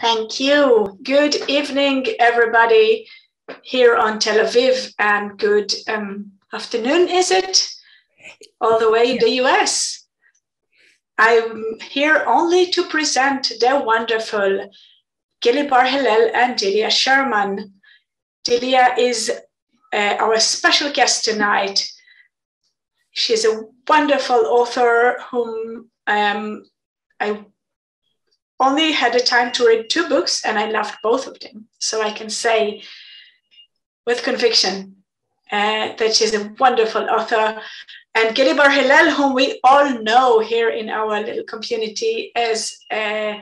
Thank you. Good evening, everybody here on Tel Aviv, and good um, afternoon, is it? All the way in the US. I'm here only to present the wonderful Gili Bar Hillel and Delia Sherman. Delia is uh, our special guest tonight. She's a wonderful author whom um, I only had the time to read two books and I loved both of them. So I can say with conviction uh, that she's a wonderful author. And Gili Bar Hillel, whom we all know here in our little community, is uh,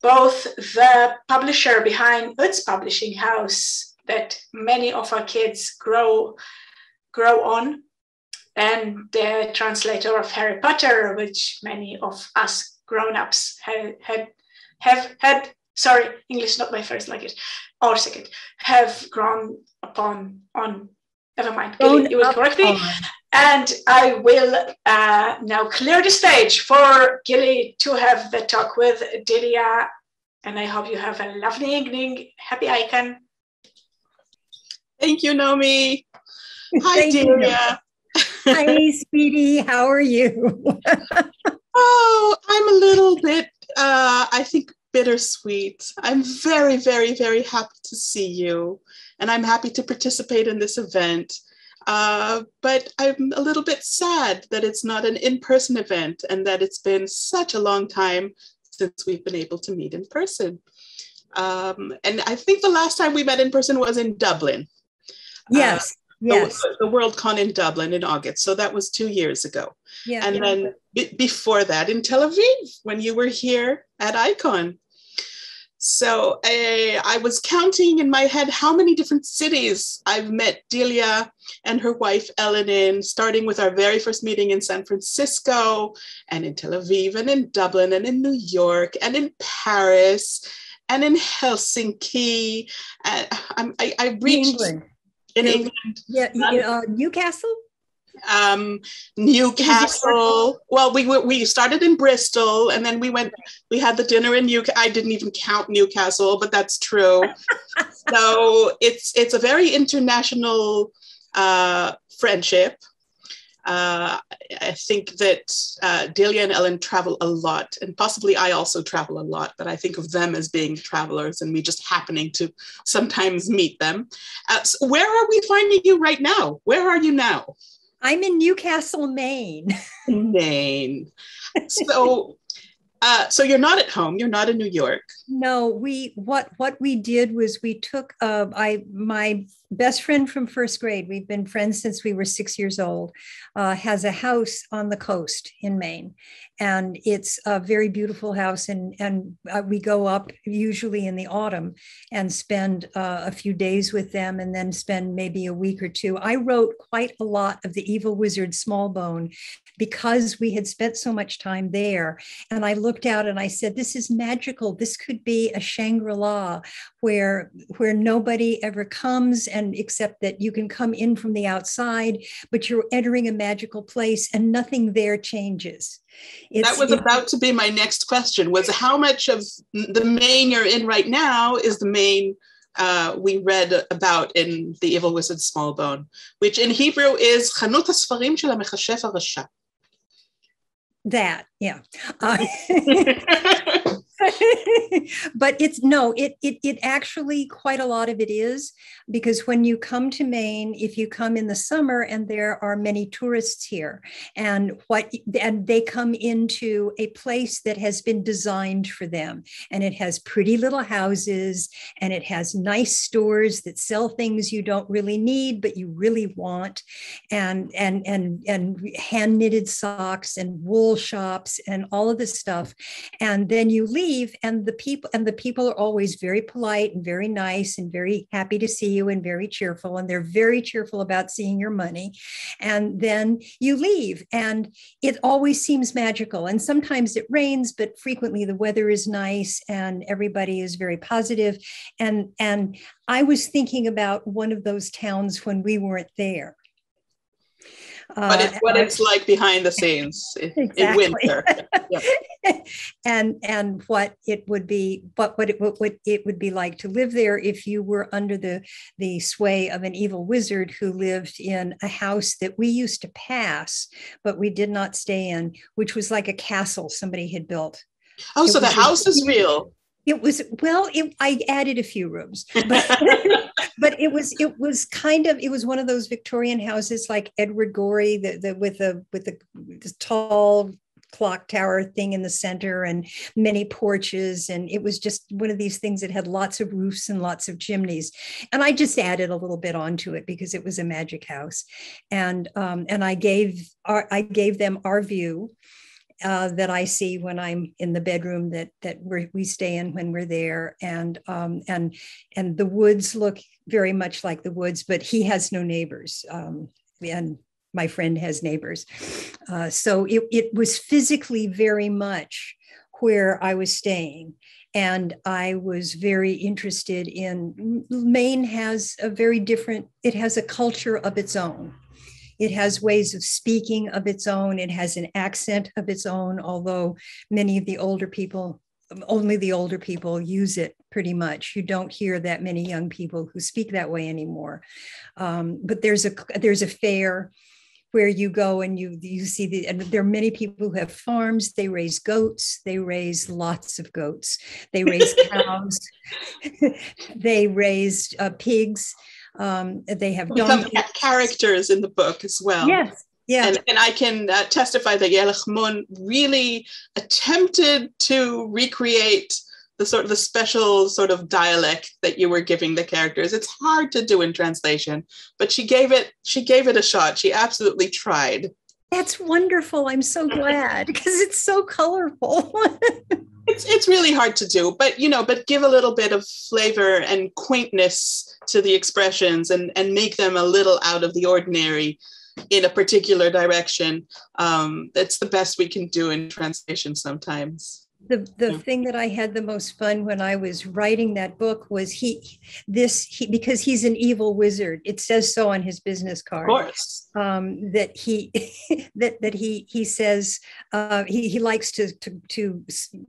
both the publisher behind Utz Publishing House that many of our kids grow grow on, and the translator of Harry Potter, which many of us grown-ups have had have had sorry english not my first language or second have grown upon on never mind Gili, you will correct me. and i will uh, now clear the stage for Gili to have the talk with delia. And i hope you have a lovely evening. Happy icon thank you nomi hi delia. Hi sweetie. How are you Oh, I'm a little bit, uh, I think, bittersweet. I'm very, very, very happy to see you, and I'm happy to participate in this event. Uh, but I'm a little bit sad that it's not an in person event and that it's been such a long time since we've been able to meet in person. Um, and I think the last time we met in person was in Dublin. Yes. Yes. The, the Worldcon in Dublin in August. So that was two years ago. Yeah, and yeah. then b- before that in Tel Aviv when you were here at Icon. So uh, I was counting in my head how many different cities I've met Delia and her wife Ellen in, starting with our very first meeting in San Francisco and in Tel Aviv and in Dublin and in New York and in Paris and in Helsinki. Uh, I, I reached England. In England. Yeah, uh, Newcastle um, Newcastle. Well, we we started in Bristol, and then we went. We had the dinner in Newcastle. I didn't even count Newcastle, but that's true. so it's it's a very international uh, friendship. Uh, I think that uh, Delia and Ellen travel a lot, and possibly I also travel a lot, but I think of them as being travelers and me just happening to sometimes meet them. Uh, so where are we finding you right now? Where are you now? I'm in Newcastle, Maine. Maine. So, uh, so you're not at home. You're not in New York. No, we what what we did was we took uh, I my best friend from first grade. We've been friends since we were six years old. Uh, has a house on the coast in Maine, and it's a very beautiful house. And and uh, we go up usually in the autumn and spend uh, a few days with them, and then spend maybe a week or two. I wrote quite a lot of the Evil Wizard Smallbone because we had spent so much time there. And I looked out and I said, "This is magical. This could be a Shangri La where where nobody ever comes and except that you can come in from the outside, but you're entering a magical place and nothing there changes. It's, that was it, about to be my next question was how much of the Maine you're in right now is the Maine uh, we read about in The Evil Wizard Smallbone, which in Hebrew is Chanut HaSfarim shel HaMechashef HaRasha. That, yeah. Uh, but it's no, it, it it actually quite a lot of it is because when you come to Maine, if you come in the summer and there are many tourists here, and what and they come into a place that has been designed for them, and it has pretty little houses, and it has nice stores that sell things you don't really need but you really want, and and and and hand knitted socks and wool shops and all of this stuff, and then you leave and the people and the people are always very polite and very nice and very happy to see you and very cheerful and they're very cheerful about seeing your money. And then you leave and it always seems magical. And sometimes it rains but frequently the weather is nice and everybody is very positive. And and I was thinking about one of those towns when we weren't there Uh, but it's what it's like behind the scenes exactly. in winter and and what it would be what what it, what it would be like to live there if you were under the the sway of an evil wizard who lived in a house that we used to pass but we did not stay in which was like a castle somebody had built. Oh it so the house is real. It was well it, i added a few rooms but but it was it was kind of it was one of those victorian houses like edward gorey the, the with the with the tall clock tower thing in the center and many porches. And it was just one of these things that had lots of roofs and lots of chimneys. And i just added a little bit onto it because it was a magic house. And um, and i gave our, i gave them our view uh, that I see when I'm in the bedroom that that we stay in when we're there, and um, and and the woods look very much like the woods, but he has no neighbors, um, and my friend has neighbors, uh, so it it was physically very much where I was staying. And I was very interested in Maine has a very different, it has a culture of its own it has ways of speaking of its own. It has an accent of its own, although many of the older people, only the older people use it pretty much. You don't hear that many young people who speak that way anymore. Um, but there's a there's a fair where you go and you you see the and there are many people who have farms they raise goats they raise lots of goats they raise cows they raise uh, pigs um, they have some characters in the book as well. Yes. Yeah. And, and I can uh, testify that Yael Achmon really attempted to recreate the sort of the special sort of dialect that you were giving the characters. It's hard to do in translation, but she gave it she gave it a shot. She absolutely tried. That's wonderful. I'm so glad because it's so colorful. it's it's really hard to do, but you know, but give a little bit of flavor and quaintness to the expressions and and make them a little out of the ordinary in a particular direction. Um, that's the best we can do in translation sometimes the the thing that I had the most fun when I was writing that book was he this he because he's an evil wizard. It says so on his business card. Of course. Um, that he that that he he says uh, he he likes to to to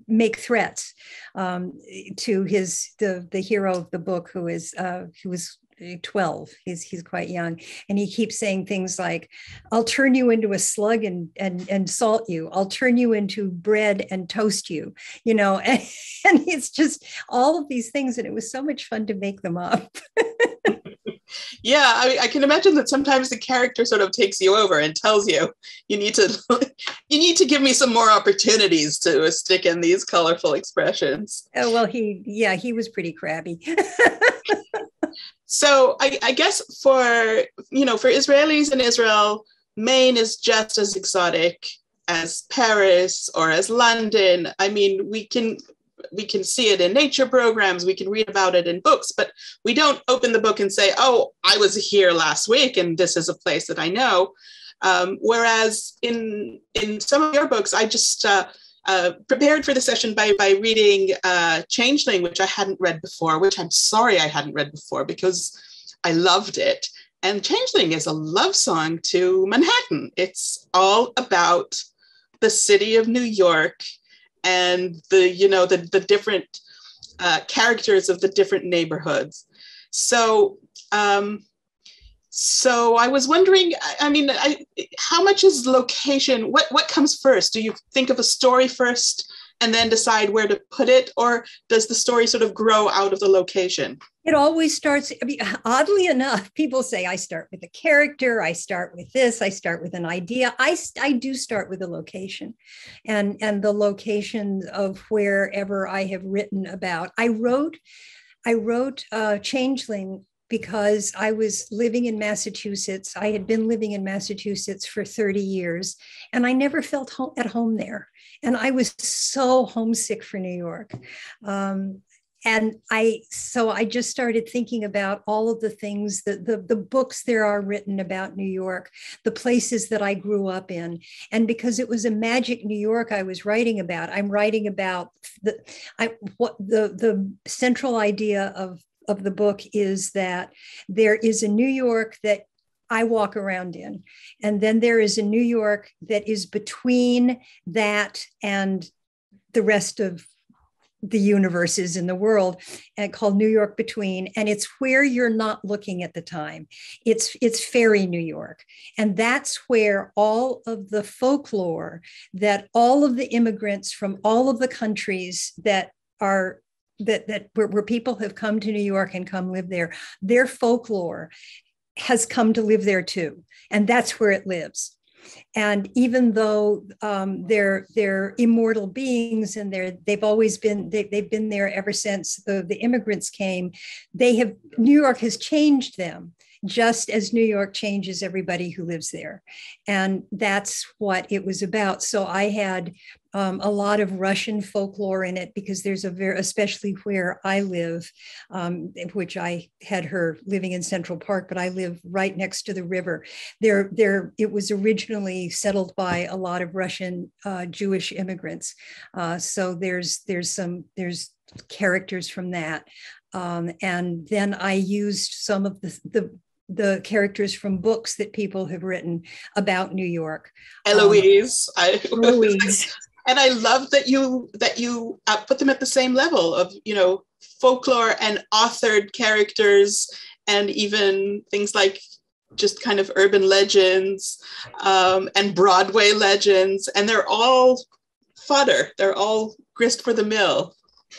make threats um, to his the the hero of the book who is uh, who was 12 he's he's quite young. And he keeps saying things like i'll turn you into a slug and and and salt you. I'll turn you into bread and toast you. You know and, and it's just all of these things and it was so much fun to make them up yeah I, I can imagine that sometimes the character sort of takes you over and tells you you need to you need to give me some more opportunities to stick in these colorful expressions oh well he yeah he was pretty crabby so I, I guess for you know for Israelis in Israel, Maine is just as exotic as Paris or as London. I mean, we can we can see it in nature programs, we can read about it in books, but we don't open the book and say, "Oh, I was here last week, and this is a place that I know." Um, whereas in in some of your books, I just uh, uh, prepared for the session by, by reading uh, Changeling, which I hadn't read before, which I'm sorry I hadn't read before because I loved it. And Changeling is a love song to Manhattan. It's all about the city of New York and the, you know, the, the different uh, characters of the different neighborhoods. So um, so I was wondering, I mean, I, how much is location? What what comes first? Do you think of a story first and then decide where to put it, or does the story sort of grow out of the location? It always starts. I mean, oddly enough, people say I start with a character, I start with this, I start with an idea. I I do start with a location, and and the location of wherever I have written about. I wrote. I wrote uh, Changeling because I was living in Massachusetts. I had been living in Massachusetts for 30 years and I never felt home, at home there. And I was so homesick for New York. Um, and I, so I just started thinking about all of the things that the, the books there are written about New York, the places that I grew up in. And because it was a magic New York I was writing about, I'm writing about the, I, what the, the central idea of of the book is that there is a New York that I walk around in. And then there is a New York that is between that and the rest of the universes in the world and called New York Between. And it's where you're not looking at the time. It's it's fairy New York. And that's where all of the folklore that all of the immigrants from all of the countries that are that that where, where people have come to New York and come live there their folklore has come to live there too. And that's where it lives. And even though um, they're they're immortal beings and they're they've always been they, they've been there ever since the, the immigrants came they have new york has changed them just as New York changes everybody who lives there. And that's what it was about. So I had um, a lot of Russian folklore in it because there's a very, especially where I live, um, which I had her living in Central Park, but I live right next to the river. There, there, it was originally settled by a lot of Russian uh, Jewish immigrants. Uh, so there's, there's some, there's characters from that. Um, and then I used some of the, the the characters from books that people have written about New York. Eloise, um, I, Eloise. and I love that you that you uh, put them at the same level of you know folklore and authored characters, and even things like just kind of urban legends um, and Broadway legends, and they're all fodder. They're all grist for the mill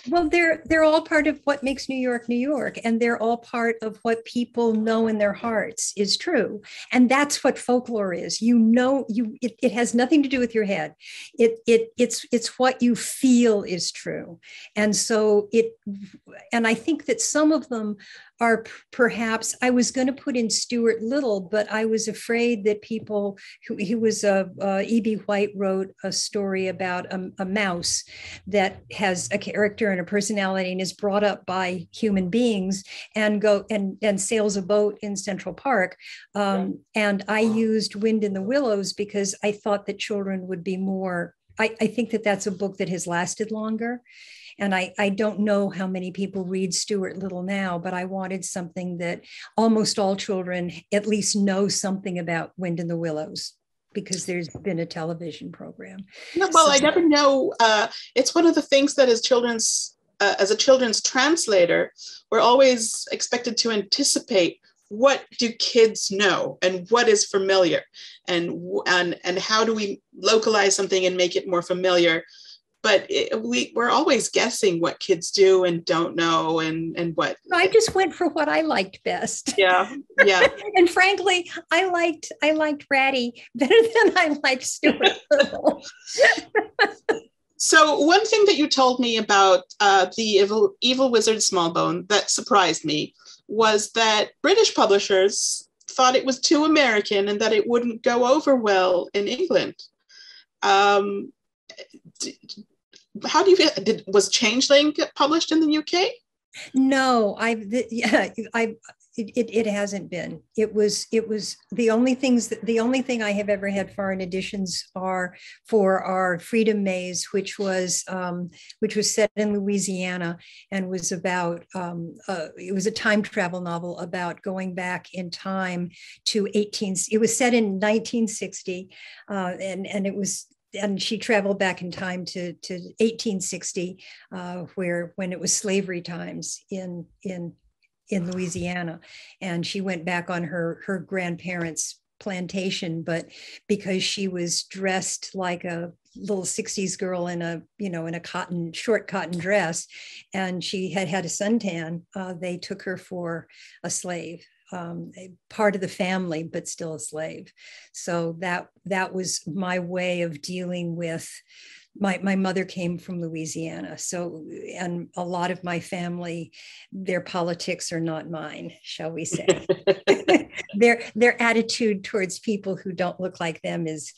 well they're they're all part of what makes new york new york and they're all part of what people know in their hearts is true. And that's what folklore is. You know you it, it has nothing to do with your head. It it it's it's what you feel is true. And so it and i think that some of them are perhaps I was going to put in Stuart Little, but I was afraid that people who he was a uh, E.B. White wrote a story about a, a, mouse that has a character and a personality and is brought up by human beings and go and and sails a boat in Central Park. Um, and I used Wind in the Willows because I thought that children would be more. I, I think that that's a book that has lasted longer and I, I don't know how many people read Stuart Little now, but I wanted something that almost all children at least know something about Wind in the Willows because there's been a television program. well, so, I never know. Uh, it's one of the things that as children's uh, as a children's translator, we're always expected to anticipate what do kids know and what is familiar and and and how do we localize something and make it more familiar but it, we we're always guessing what kids do and don't know and and what i just went for what i liked best. Yeah yeah. And frankly i liked i liked ratty better than i liked stuart so one thing that you told me about uh, the evil evil wizard smallbone that surprised me was that british publishers thought it was too american and that it wouldn't go over well in england. Um, how do you feel? Did was Changeling published in the UK? No, I've yeah, I it, it hasn't been. It was it was the only things that the only thing I have ever had foreign editions are for our Freedom Maze, which was um, which was set in Louisiana and was about um, uh, it was a time travel novel about going back in time to 18. It was set in 1960, uh, and and it was and she traveled back in time to, to 1860, uh, where when it was slavery times in in in Louisiana, and she went back on her her grandparents' plantation, but because she was dressed like a little 60s girl in a you know in a cotton short cotton dress and she had had a suntan uh, they took her for a slave um, part of the family, but still a slave. So that that was my way of dealing with. My, my mother came from Louisiana, so and a lot of my family, their politics are not mine, shall we say? their their attitude towards people who don't look like them is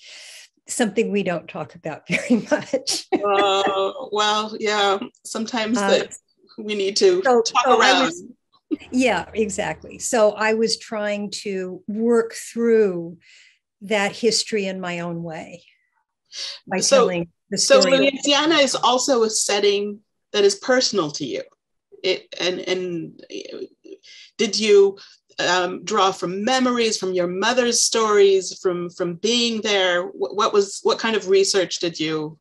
something we don't talk about very much. uh, well, yeah, sometimes uh, that we need to so, talk so around. Was, yeah, exactly. So I was trying to work through that history in my own way by so, telling the story. So Louisiana is also a setting that is personal to you. It and and did you um, draw from memories, from your mother's stories, from from being there? What, what was what kind of research did you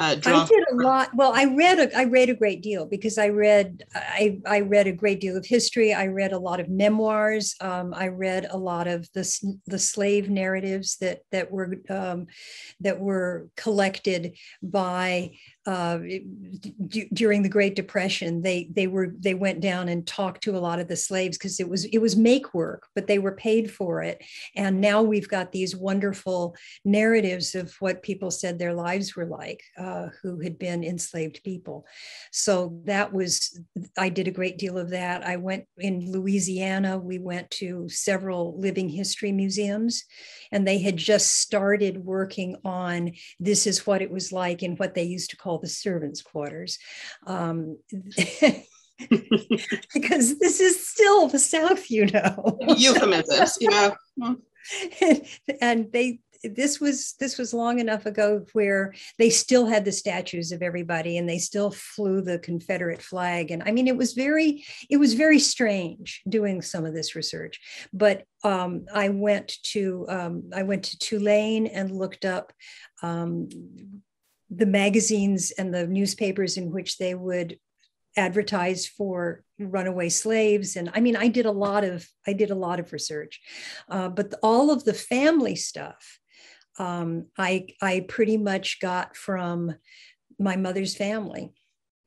uh, I did a lot. Well, I read a, I read a great deal because I read I, I read a great deal of history. I read a lot of memoirs. Um, I read a lot of the the slave narratives that that were um, that were collected by uh, d- during the Great Depression, they they were they went down and talked to a lot of the slaves because it was it was make work, but they were paid for it. And now we've got these wonderful narratives of what people said their lives were like, uh, who had been enslaved people. So that was I did a great deal of that. I went in Louisiana. We went to several living history museums, and they had just started working on this is what it was like and what they used to call call the servants' quarters. Um, because this is still the South, you know. Euphemisms, yeah. and, and they this was this was long enough ago where they still had the statues of everybody and they still flew the confederate flag and i mean it was very it was very strange doing some of this research but um, i went to um, i went to tulane and looked up um, the magazines and the newspapers in which they would advertise for runaway slaves. And i mean i did a lot of i did a lot of research. Uh, but all of the family stuff um, i i pretty much got from my mother's family.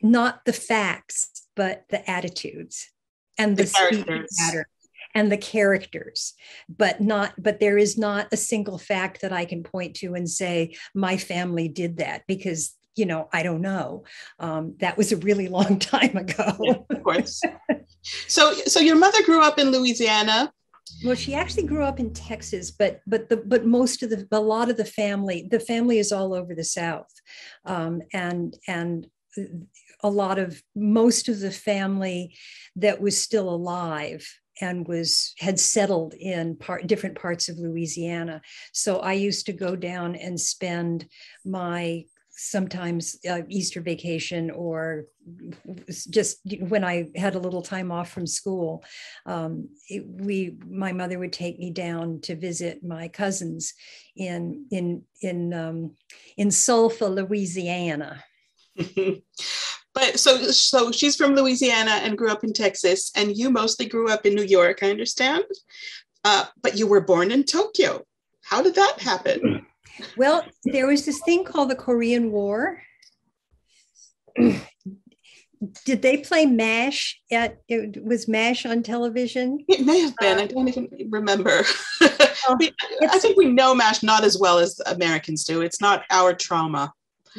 Not the facts but the attitudes and the, the pattern and the characters but not but there is not a single fact that i can point to and say my family did that because you know i don't know. Um, that was a really long time ago. Yeah, of course. So so your mother grew up in louisiana. Well she actually grew up in texas but but the but most of the a lot of the family the family is all over the south. Um, and and a lot of most of the family that was still alive and was had settled in part different parts of Louisiana. So I used to go down and spend my sometimes uh, Easter vacation or just when I had a little time off from school, um, it, we my mother would take me down to visit my cousins in in in um, in Sulphur, Louisiana. but so so she's from Louisiana and grew up in Texas, and you mostly grew up in New York, I understand. Uh, but you were born in Tokyo. How did that happen? Well, there was this thing called the Korean War. Did they play MASH at it was MASH on television? It may have been. Uh, I don't even remember. Well, I think we know MASH not as well as Americans do. It's not our trauma.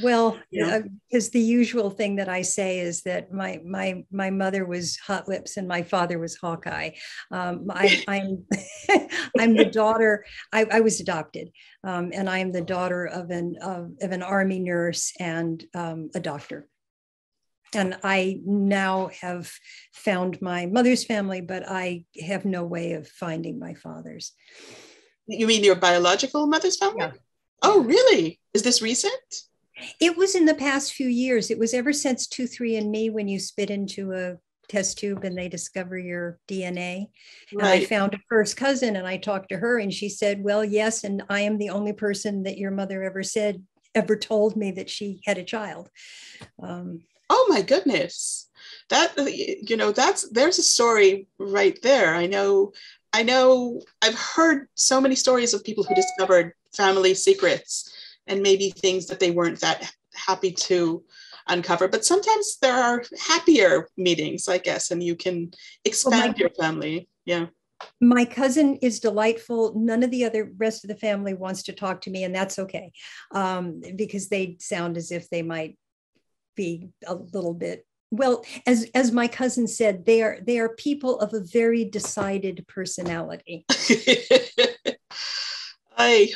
Well, because uh, the usual thing that I say is that my my my mother was Hot Lips and my father was Hawkeye. Um, I, am I'm, I'm the daughter. I, I was adopted, um, and I am the daughter of an of, of an army nurse and um, a doctor. And I now have found my mother's family, but I have no way of finding my father's. You mean your biological mother's family? Yeah. Oh, really? Is this recent? It was in the past few years. It was ever since two, three, and me when you spit into a test tube and they discover your DNA. Right. And I found a first cousin and I talked to her and she said, Well, yes, and I am the only person that your mother ever said, ever told me that she had a child. Um, oh my goodness. That, you know, that's, there's a story right there. I know, I know, I've heard so many stories of people who discovered family secrets and maybe things that they weren't that happy to uncover. But sometimes there are happier meetings, I guess, and you can expand well, your family. Yeah. My cousin is delightful. None of the other rest of the family wants to talk to me, and that's okay um, because they sound as if they might be a little bit well as as my cousin said they are they are people of a very decided personality i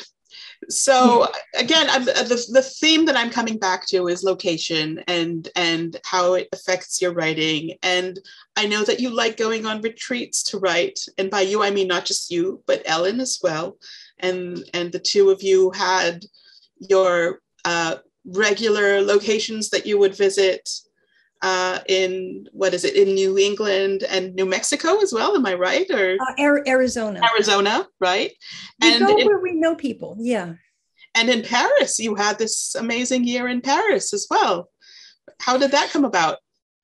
so again I'm, the, the theme that i'm coming back to is location and and how it affects your writing. And i know that you like going on retreats to write. And by you i mean not just you but ellen as well. And and the two of you had your uh, regular locations that you would visit uh, in what is it in New England and New Mexico as well? Am I right? Or uh, Arizona? Arizona, right? We and go in, where we know people. Yeah. And in Paris, you had this amazing year in Paris as well. How did that come about?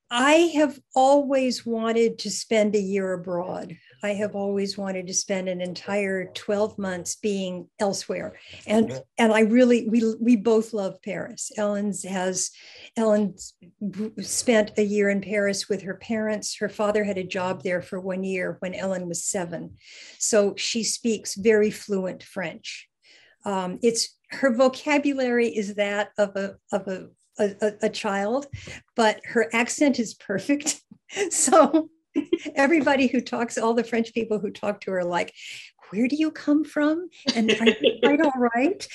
I have always wanted to spend a year abroad. I have always wanted to spend an entire 12 months being elsewhere. And and I really we we both love Paris. Ellen's has Ellen spent a year in Paris with her parents. Her father had a job there for one year when Ellen was 7. So she speaks very fluent French. Um, it's her vocabulary is that of a of a a, a, child, but her accent is perfect. so everybody who talks, all the French people who talk to her, are like, where do you come from? And are you quite all right?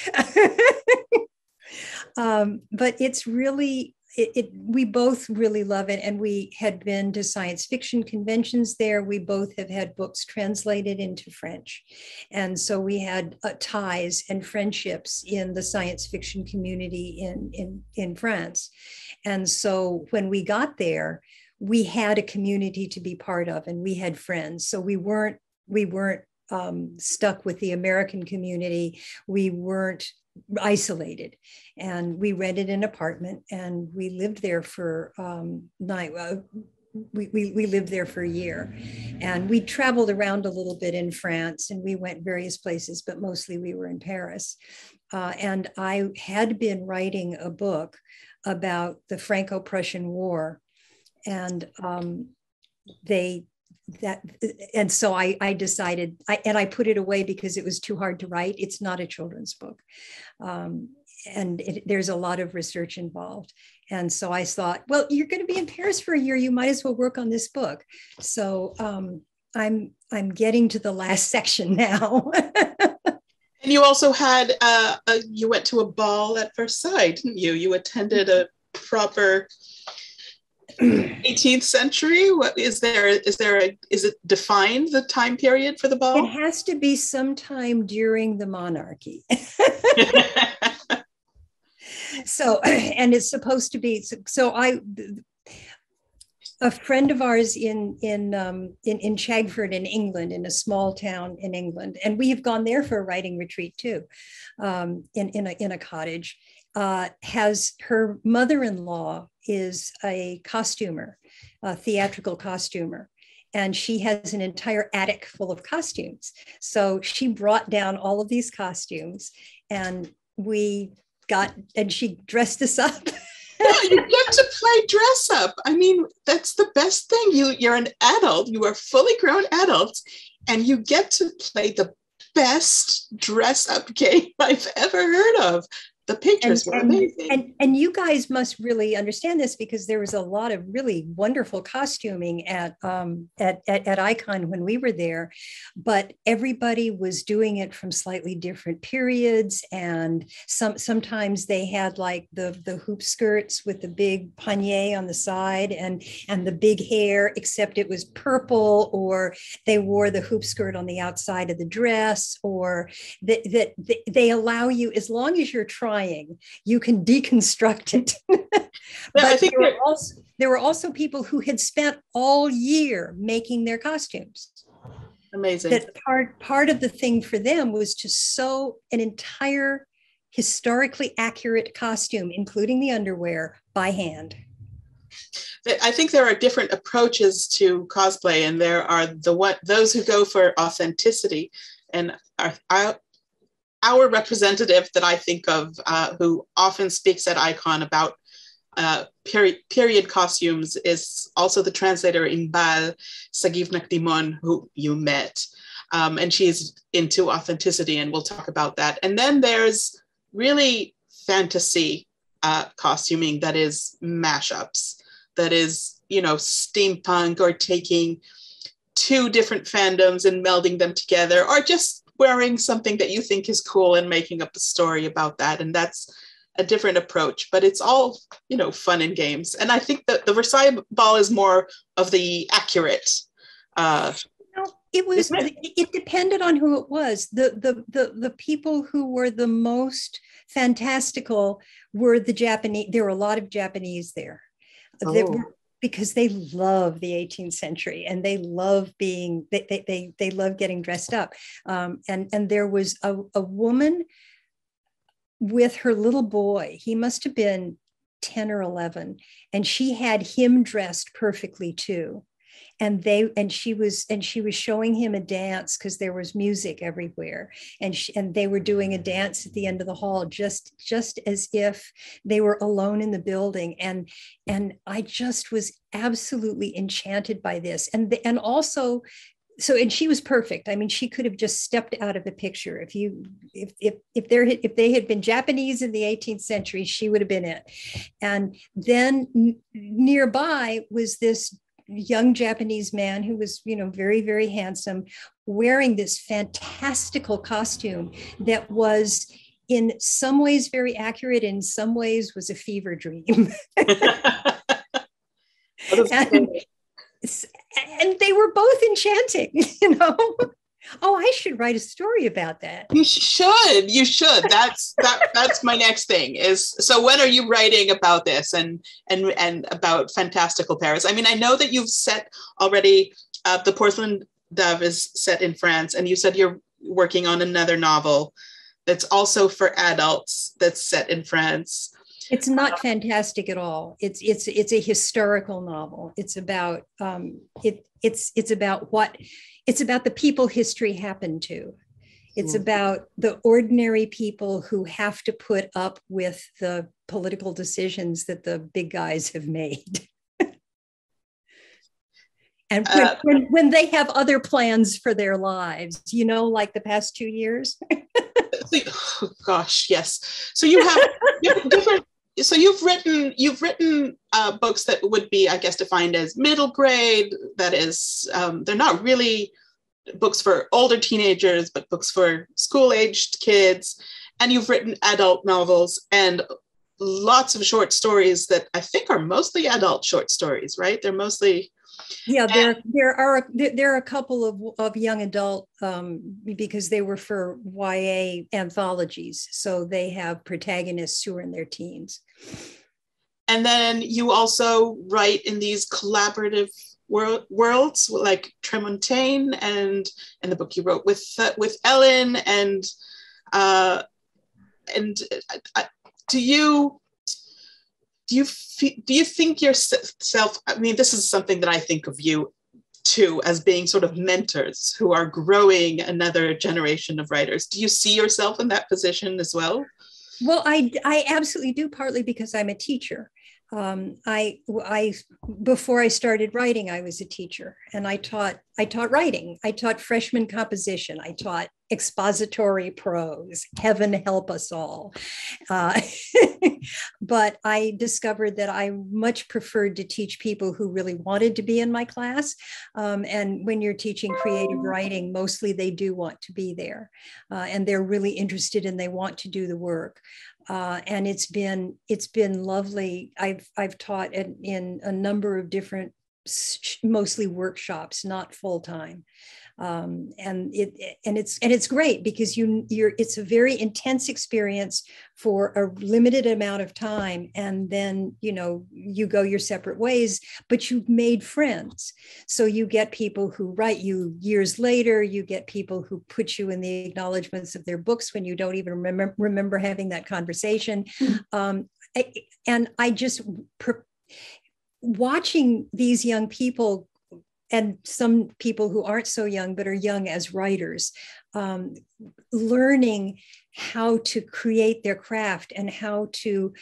um, but it's really it, it, we both really love it and we had been to science fiction conventions there we both have had books translated into french and so we had uh, ties and friendships in the science fiction community in, in in france and so when we got there we had a community to be part of and we had friends. So we weren't we weren't um, stuck with the american community. We weren't isolated. And we rented an apartment and we lived there for um, uh, we, we, we lived there for a year. And we traveled around a little bit in france and we went various places but mostly we were in paris. Uh, and i had been writing a book about the franco-prussian war and um, they that and so I, I decided I, and I put it away because it was too hard to write. It's not a children's book. Um, and it, there's a lot of research involved. And so I thought, well, you're going to be in Paris for a year. You might as well work on this book. So um, I'm I'm getting to the last section now. and you also had uh, a, you went to a ball at Versailles, didn't you? You attended a proper 18th century? What is there is there a is it defined the time period for the ball? It has to be sometime during the monarchy. So and it's supposed to be so, so i a friend of ours in in um, in in Chagford in England, in a small town in England, and we have gone there for a writing retreat too, um, in in a in a cottage uh, has her mother-in-law is a costumer, a theatrical costumer, and she has an entire attic full of costumes. So she brought down all of these costumes, and we got and she dressed us up. you get to play dress up. I mean, that's the best thing. You you're an adult. You are fully grown adults, and you get to play the best dress up game I've ever heard of the pictures and, were and, amazing. And, and you guys must really understand this because there was a lot of really wonderful costuming at, um, at, at, at Icon when we were there, but everybody was doing it from slightly different periods. And some sometimes they had like the, the hoop skirts with the big panier on the side and, and the big hair, except it was purple, or they wore the hoop skirt on the outside of the dress, or that, that they allow you, as long as you're trying trying, you can deconstruct it. but I think there were, also, there were also people who had spent all year making their costumes. Amazing. That part part of the thing for them was to sew an entire historically accurate costume, including the underwear, by hand. I think there are different approaches to cosplay, and there are the what those who go for authenticity, and are, I our representative that I think of, uh, who often speaks at ICON about uh, period, period costumes, is also the translator Inbal Sagivnak who you met. Um, and she's into authenticity, and we'll talk about that. And then there's really fantasy uh, costuming that is mashups, that is, you know, steampunk or taking two different fandoms and melding them together, or just wearing something that you think is cool and making up a story about that. And that's a different approach, but it's all, you know, fun and games. And I think that the Versailles ball is more of the accurate. Uh, it was it? it depended on who it was the, the the the people who were the most fantastical were the japanese there were a lot of japanese there oh. that were because they love the 18th century and they love being they they they, they love getting dressed up. Um, and and there was a, a woman with her little boy he must have been 10 or 11 and she had him dressed perfectly too and they and she was and she was showing him a dance because there was music everywhere. And she, and they were doing a mm. dance at the end of the hall just just as if they were alone in the building. And and i just was absolutely enchanted by this. And the, and also so and she was perfect. I mean she could have just stepped out of the picture. If you if if if there had, if they had been japanese in the 18th century she would have been it. And then n- nearby was this young Japanese man who was, you know, very, very handsome, wearing this fantastical costume that was in some ways very accurate, in some ways was a fever dream. and, and they were both enchanting, you know. Oh, I should write a story about that. You should. You should. That's that. That's my next thing. Is so. When are you writing about this and and and about fantastical Paris? I mean, I know that you've set already. Uh, the Porcelain Dove is set in France, and you said you're working on another novel that's also for adults that's set in France. It's not fantastic at all. It's it's it's a historical novel. It's about um, it. It's it's about what it's about the people history happened to. It's mm. about the ordinary people who have to put up with the political decisions that the big guys have made. and when, uh, when, when, they have other plans for their lives, you know, like the past two years. oh, gosh, yes. So you have, you have different. So you've written you've written uh, books that would be, I guess, defined as middle grade. That is, um, they're not really books for older teenagers, but books for school aged kids. And you've written adult novels and lots of short stories that I think are mostly adult short stories, right? They're mostly. Yeah, there there are there are a couple of, of young adult um, because they were for YA anthologies, so they have protagonists who are in their teens. And then you also write in these collaborative world, worlds like Tremontaine and and the book you wrote with uh, with Ellen and uh, and uh, do you do you do you think yourself I mean this is something that I think of you too as being sort of mentors who are growing another generation of writers. Do you see yourself in that position as well? Well i i absolutely do partly because i'm a teacher um, I, I, before I started writing, I was a teacher and I taught, I taught writing. I taught freshman composition. I taught expository prose. Heaven help us all. Uh, but I discovered that I much preferred to teach people who really wanted to be in my class. Um, and when you're teaching creative writing, mostly they do want to be there uh, and they're really interested and they want to do the work uh, and it's been it's been lovely. I've I've taught in, in a number of different, mostly workshops, not full time, um, and it and it's and it's great because you you're it's a very intense experience for a limited amount of time. And then you know you go your separate ways but you've made friends. So you get people who write you years later. You get people who put you in the acknowledgments of their books when you don't even remember remember having that conversation. Mm-hmm. um, and i just watching these young people and some people who aren't so young but are young as writers um, learning how to create their craft and how to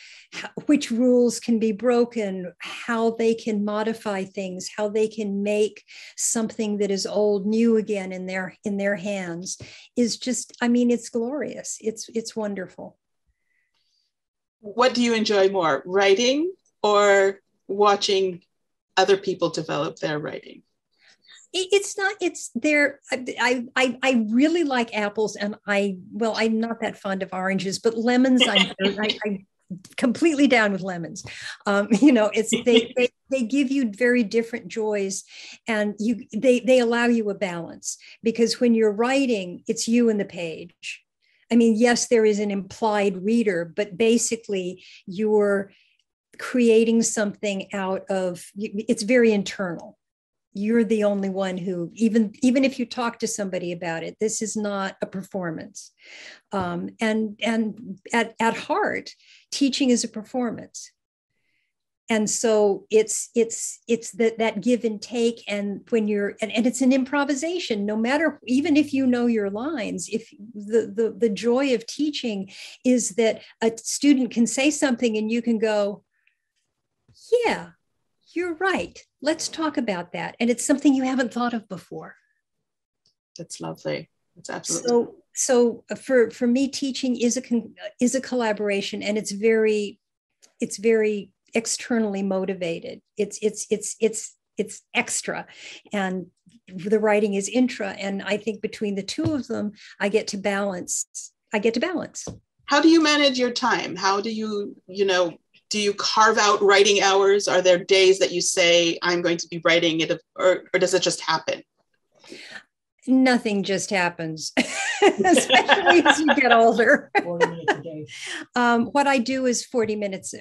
which rules can be broken how they can modify things how they can make something that is old new again in their in their hands is just i mean it's glorious. It's it's wonderful. What do you enjoy more writing or watching other people develop their writing it's not it's there I, I i really like apples and i well i'm not that fond of oranges but lemons i'm I, I, completely down with lemons. Um, you know it's they, they they give you very different joys and you they they allow you a balance because when you're writing it's you and the page. I mean yes there is an implied reader but basically you're creating something out of it's very internal you're the only one who even even if you talk to somebody about it this is not a performance. Um, and and at, at heart teaching is a performance. And so it's it's it's that that give and take and when you're and, and it's an improvisation. No matter even if you know your lines if the, the the joy of teaching is that a student can say something and you can go yeah you're right let's talk about that. And it's something you haven't thought of before. That's lovely. That's absolutely so so for for me teaching is a is a collaboration and it's very it's very externally motivated. It's it's it's it's it's extra. And the writing is intra and i think between the two of them i get to balance i get to balance. How do you manage your time? How do you you know do you carve out writing hours are there days that you say i'm going to be writing it or, or does it just happen nothing just happens, especially as you get older. um, what I do is 40 minutes.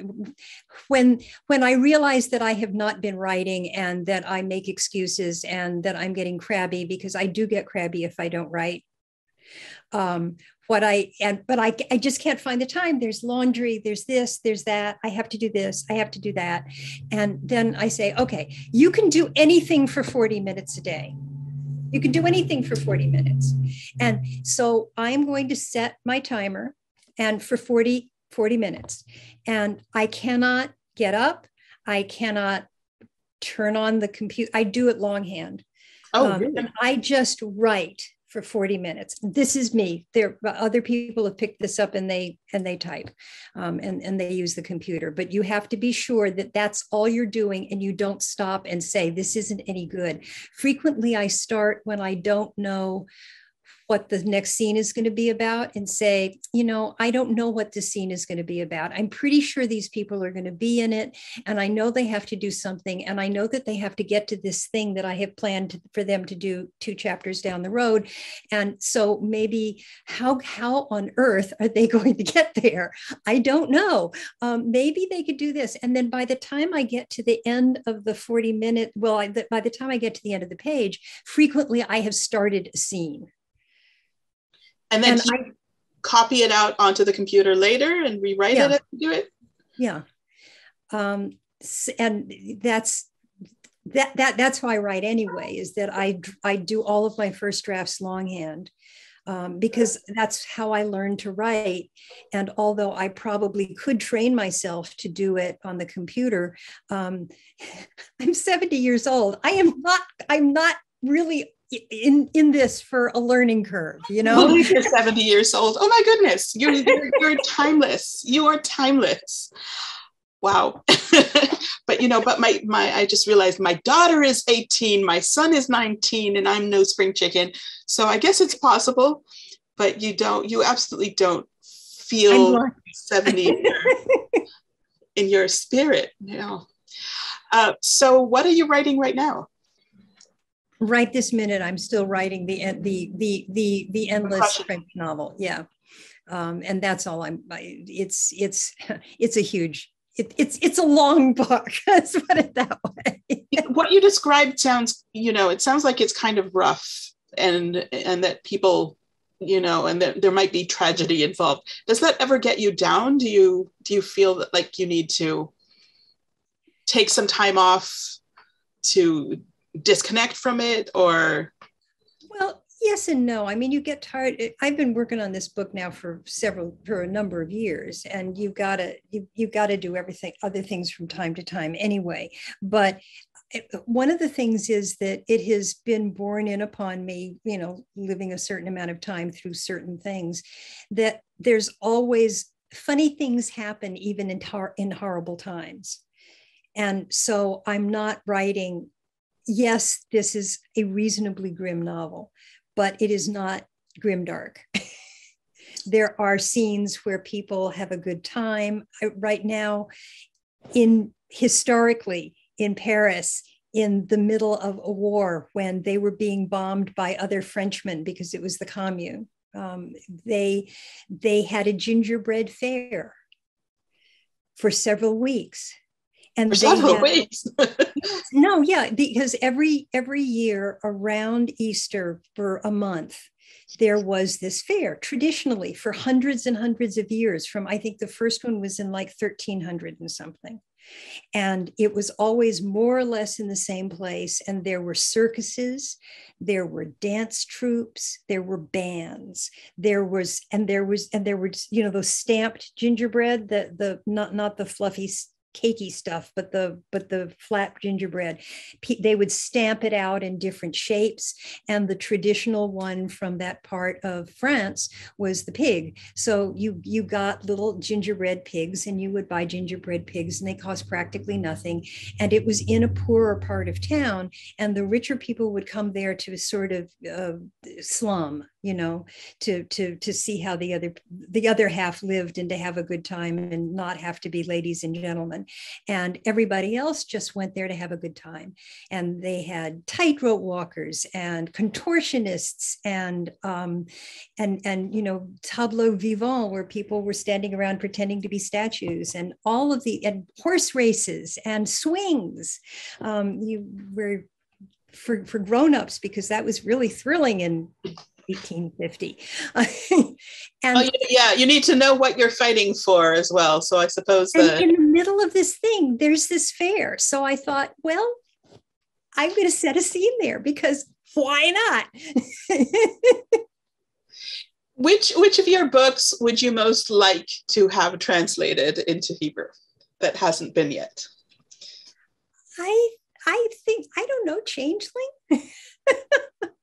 When when I realize that I have not been writing and that I make excuses and that I'm getting crabby because I do get crabby if I don't write. Um, what I and but I I just can't find the time. There's laundry, there's this, there's that. I have to do this, I have to do that. And then I say, okay, you can do anything for 40 minutes a day you can do anything for 40 minutes. And so I'm going to set my timer and for 40, 40 minutes. And I cannot get up. I cannot turn on the computer. I do it longhand. Oh, um, really? And I just write for 40 minutes. This is me. There other people have picked this up and they and they type um, and, and they use the computer. But you have to be sure that that's all you're doing and you don't stop and say, this isn't any good. Frequently, I start when I don't know what the next scene is going to be about and say, you know, I don't know what this scene is going to be about. I'm pretty sure these people are going to be in it. And I know they have to do something. And I know that they have to get to this thing that I have planned for them to do two chapters down the road. And so maybe how, how on earth are they going to get there? I don't know. Um, maybe they could do this. And then by the time I get to the end of the 40 minute, well, I, the, by the time I get to the end of the page, frequently I have started a scene and then and I, copy it out onto the computer later and rewrite yeah. it do it yeah um, and that's that that that's why I write anyway is that I I do all of my first drafts longhand um, because that's how I learned to write. And although I probably could train myself to do it on the computer, um, I'm 70 years old. I am not. I'm not really in in this for a learning curve you know? Well, you're 70 years old. Oh my goodness. You're, you're, you're timeless. You are timeless. Wow. But you know but my my i just realized my daughter is 18 my son is 19 and i'm no spring chicken. So i guess it's possible but you don't you absolutely don't feel 70 in your, in your spirit you know uh, so what are you writing right now right this minute i'm still writing the the the the the endless french novel yeah. Um, and that's all i'm it's it's it's a huge it, it's it's a long book let's put it that way. What you described sounds you know it sounds like it's kind of rough and and that people you know and that there might be tragedy involved. Does that ever get you down? Do you do you feel that like you need to take some time off to disconnect from it or? Well yes and no. I mean you get tired. I've been working on this book now for several for a number of years and you've got to you, you've got to do everything other things from time to time anyway. But eh, one of the things is that it has been borne in upon me you know living a certain amount of time through certain things that there's always funny things happen even in, tar- in horrible times. And so i'm not writing yes, this is a reasonably grim novel, but it is not grim dark. there are scenes where people have a good time. Right now, in historically in Paris, in the middle of a war when they were being bombed by other Frenchmen because it was the commune. Um, they they had a gingerbread fair for several weeks and For several had, weeks. no, yeah, because every every year around Easter for a month, there was this fair traditionally for hundreds and hundreds of years. From I think the first one was in like 1300 and something. And it was always more or less in the same place. And there were circuses, there were dance troupes, there were bands, there was, and there was, and there were, you know, those stamped gingerbread, the, the, not, not the fluffy cakey stuff, but the but the flat gingerbread, they would stamp it out in different shapes. And the traditional one from that part of France was the pig. So you you got little gingerbread pigs, and you would buy gingerbread pigs, and they cost practically nothing. And it was in a poorer part of town, and the richer people would come there to sort of uh, slum you know to to to see how the other the other half lived and to have a good time and not have to be ladies and gentlemen. And everybody else just went there to have a good time. And they had tightrope walkers and contortionists and um, and and you know tableau vivant where people were standing around pretending to be statues and all of the and horse races and swings. Um, you were for, for grown-ups because that was really thrilling and 1850. and oh, yeah, you need to know what you're fighting for as well. So I suppose that in the middle of this thing, there's this fair. So I thought, well, I'm going to set a scene there because why not? which which of your books would you most like to have translated into Hebrew that hasn't been yet? I I think I don't know, Changeling.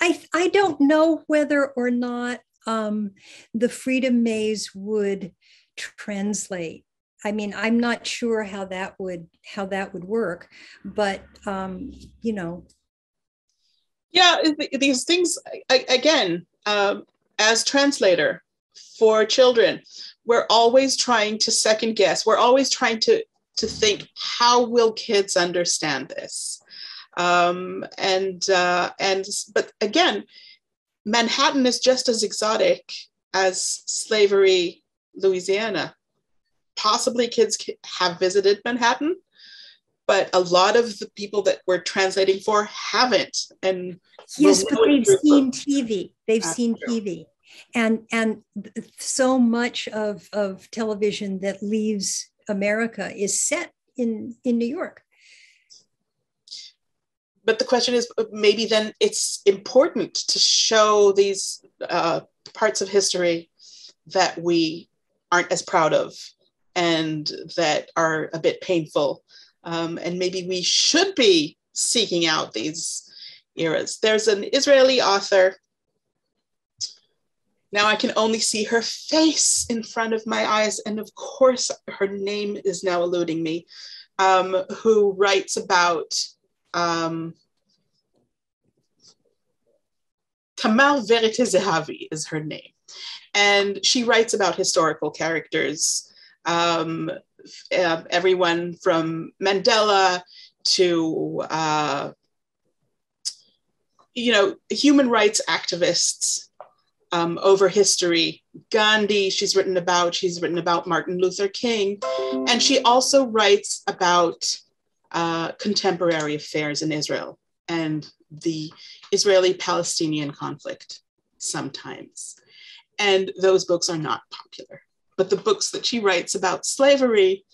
I I don't know whether or not um, the Freedom Maze would translate. I mean, I'm not sure how that would how that would work, but um, you know. Yeah, these things again. Um, as translator for children, we're always trying to second guess. We're always trying to to think, how will kids understand this? Um, and uh, and but again, Manhattan is just as exotic as slavery, Louisiana. Possibly kids have visited Manhattan, but a lot of the people that we're translating for haven't. And yes, but they've seen TV. They've That's seen true. TV. And and so much of, of television that leaves America is set in, in New York but the question is maybe then it's important to show these uh, parts of history that we aren't as proud of and that are a bit painful. Um, and maybe we should be seeking out these eras. There's an Israeli author. Now I can only see her face in front of my eyes. And of course, her name is now eluding me, um, who writes about um, Tamar Verete Zahavi is her name. And she writes about historical characters, um, uh, everyone from Mandela to, uh, you know, human rights activists um, over history. Gandhi, she's written about, she's written about Martin Luther King. And she also writes about uh, contemporary affairs in Israel and the Israeli Palestinian conflict sometimes. And those books are not popular. But the books that she writes about slavery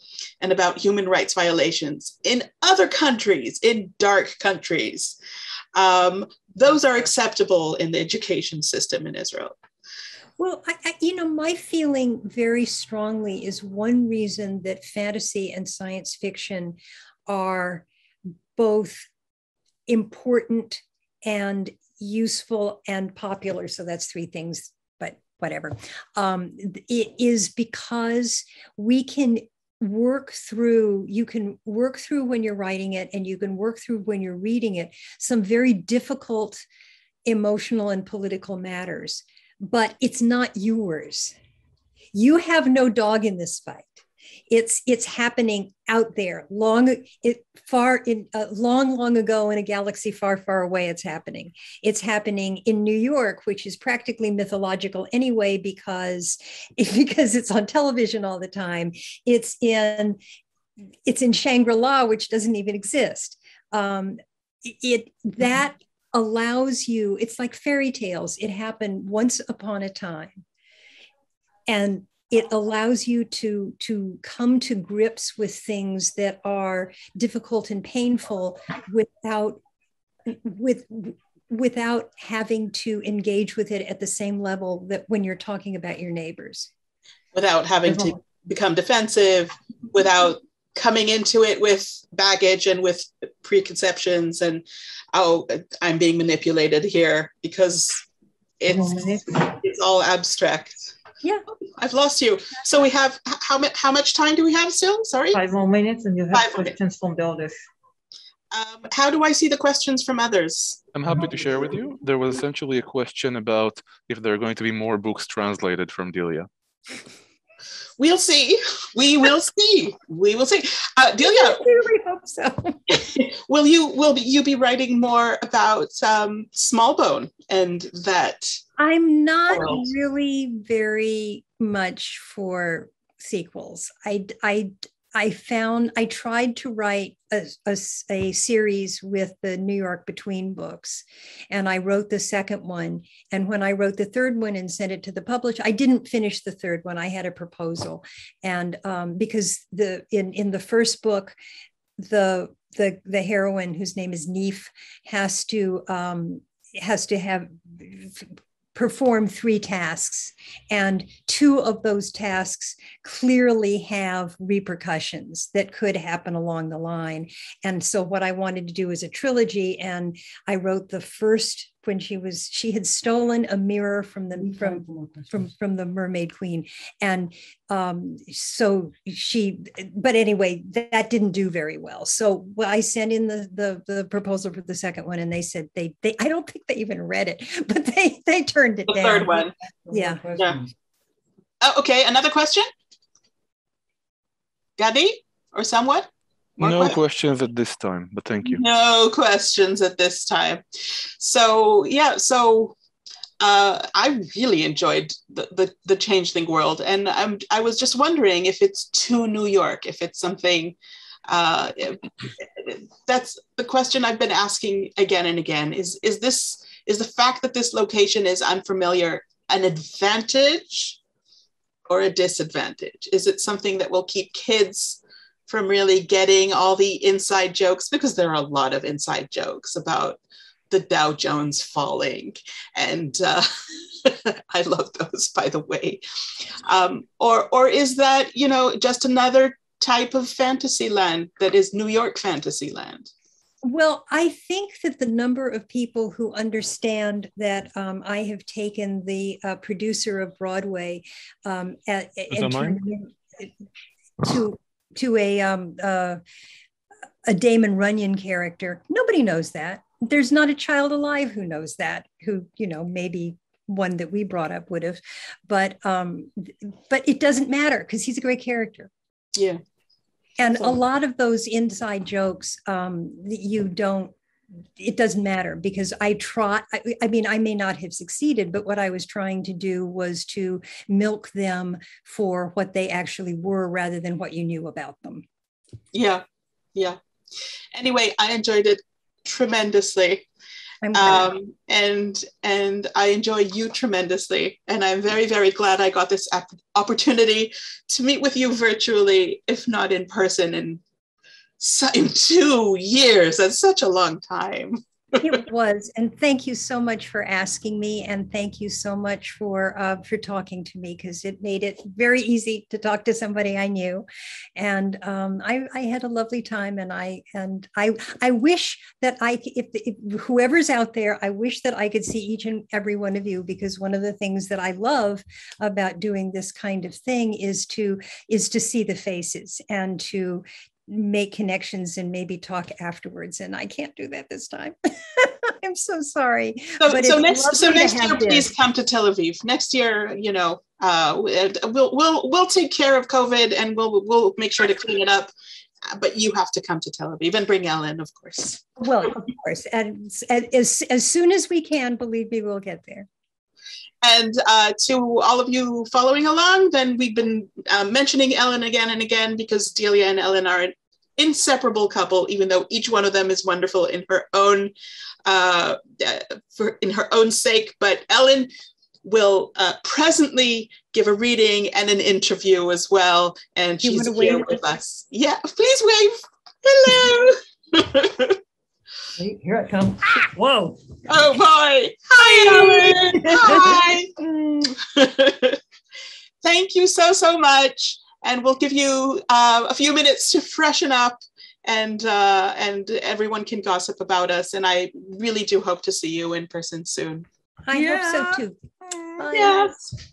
and about human rights violations in other countries, in dark countries, um, those are acceptable in the education system in Israel. Well, I, I, you know, my feeling very strongly is one reason that fantasy and science fiction are both important and useful and popular. So that's three things, but whatever. Um, it is because we can work through you can work through when you're writing it and you can work through when you're reading it some very difficult emotional and political matters but it's not yours you have no dog in this fight it's it's happening out there, long it far in uh, long long ago in a galaxy far far away. It's happening. It's happening in New York, which is practically mythological anyway because because it's on television all the time. It's in it's in Shangri-La, which doesn't even exist. Um, it that allows you, it's like fairy tales. It happened once upon a time. And it allows you to to come to grips with things that are difficult and painful without with without having to engage with it at the same level that when you're talking about your neighbors. Without having to become defensive without coming into it with baggage and with preconceptions and oh i'm being manipulated here because it's it's all abstract yeah i've lost you so we have how much how much time do we have still sorry five more minutes and you have Five questions minutes. from the others um, how do I see the questions from others? I'm happy to share with you. There was essentially a question about if there are going to be more books translated from Delia. We'll see. We will see. We will see. Uh, Delia, I really hope so. will you will you be writing more about um, Smallbone and that? I'm not really very much for sequels. I I I found I tried to write a, a, a, series with the New York Between books, and I wrote the second one. And when I wrote the third one and sent it to the publisher, I didn't finish the third one. I had a proposal, and um, because the in in the first book, the the the heroine whose name is Neef has to um, has to have perform three tasks, and two of those tasks clearly have repercussions that could happen along the line. And so, what I wanted to do is a trilogy, and I wrote the first when she was she had stolen a mirror from the from from from the mermaid queen. And um so she but anyway that, that didn't do very well. So well, i sent in the, the the proposal for the second one and they said they they i don't think they even read it but they they turned it the down. third one. Yeah. Yeah. oh, okay. Another question? Gadi or someone more no questions at this time, but thank you. No questions at this time. So yeah, so uh, I really enjoyed the, the, the changeling world, and I'm I was just wondering if it's too New York, if it's something. Uh, that's the question I've been asking again and again. Is is this is the fact that this location is unfamiliar an advantage or a disadvantage? Is it something that will keep kids from really getting all the inside jokes because there are a lot of inside jokes about the Dow Jones falling. And uh, I love those, by the way. Um, or, or is that, you know, just another type of fantasy land that is New York fantasy land? Well, I think that the number of people who understand that um, I have taken the uh, producer of Broadway um, at, and to to a um, uh, a Damon Runyon character. Nobody knows that. There's not a child alive who knows that. Who you know maybe one that we brought up would have, but um, but it doesn't matter because he's a great character. Yeah. And so. a lot of those inside jokes, um, you don't it doesn't matter because I try. I, I, mean, I may not have succeeded, but what I was trying to do was to milk them for what they actually were rather than what you knew about them. Yeah. Yeah. Anyway, I enjoyed it tremendously. Um, and and I enjoy you tremendously, and I'm very very glad I got this opportunity to meet with you virtually, if not in person, in in two years. That's such a long time. it was, and thank you so much for asking me, and thank you so much for uh, for talking to me because it made it very easy to talk to somebody I knew, and um, I, I had a lovely time, and I and I I wish that I if, if whoever's out there, I wish that I could see each and every one of you because one of the things that I love about doing this kind of thing is to is to see the faces and to make connections and maybe talk afterwards. And I can't do that this time. I'm so sorry. So, but so next, so next year, please come to Tel Aviv. Next year, you know, uh, we'll we'll we'll take care of COVID and we'll we'll make sure to clean it up. But you have to come to Tel Aviv and bring Ellen, of course. Well, of course, and, and as as soon as we can, believe me, we'll get there. And uh, to all of you following along, then we've been uh, mentioning Ellen again and again because Delia and Ellen are an inseparable couple, even though each one of them is wonderful in her own uh, for in her own sake. But Ellen will uh, presently give a reading and an interview as well, and she's here with us. Yeah, please wave. Hello. Here it comes. Whoa. Oh boy. Hi, Ellen. Hi. Thank you so, so much. And we'll give you uh, a few minutes to freshen up and uh, and everyone can gossip about us. And I really do hope to see you in person soon. I yeah. hope so too. Bye. Yes.